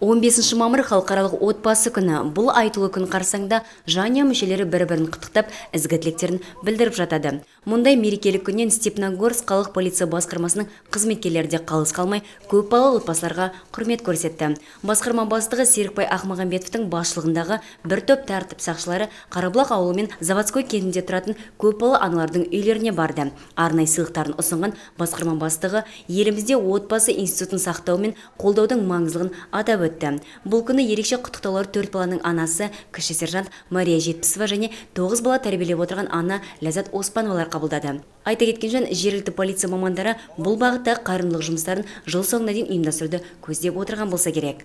15 мамыр халықаралық отбасы күні. Бұл айтулы күн қарсаңда жанұя мүшелері бір-бірін құттықтап, ізгі тілектерін білдіріп жатады. Мұндай мерекелік күннен Степногорск қалалық полиция басқармасының қызметкерлері де қалыс қалмай, көп балалы отбасыларға құрмет көрсетті. Басқарма бастығы Серікбай Ақмағамбетовтің басшылығындағы бір топ тәртіп сақшылары Қарабұлақ ауылы мен Заводской кентінде тұратын көп бала аналардың үйлеріне барды. Арнайы сыйлықтарын ұсынған басқарма бастығы елімізде отбасы институтын сақтау мен қолдаудың маңыздылығын атап өтті. Бұл күні ерекше құттықтаулар төрт баланың анасы кіші сержант мария жетпісова және тоғыз бала тәрбиелеп отырған ана ләззат оспановалар қабылдады. Айта кеткен жөн жергілікті полиция мамандары бұл бағытта қайырымдылық жұмыстарын жыл соңына дейін ұйымдастыруды көздеп отырған болса керек.